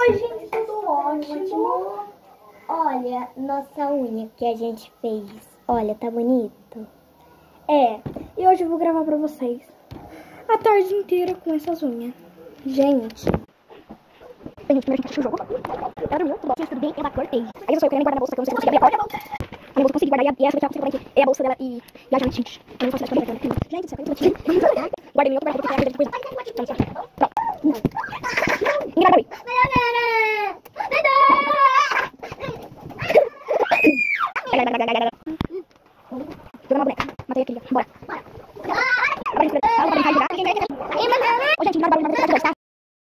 Oi, gente, tudo ótimo. Olha, nossa unha que a gente fez. Olha, tá bonito. É, e hoje eu vou gravar pra vocês a tarde inteira com essas unhas. Gente. A bom, tudo bem, eu. Aí eu só eu querendo guardar na bolsa, que eu não sei se eu consegui a porta. A minha bolsa eu consegui guardar e essa daqui eu consegui é a bolsa dela e, e a gente. Eu não Gente eu Guardei meu outro guarda-roupa é a coisa depois. Pronto. Ninguém vai. Boleh. Boleh. Boleh. Boleh.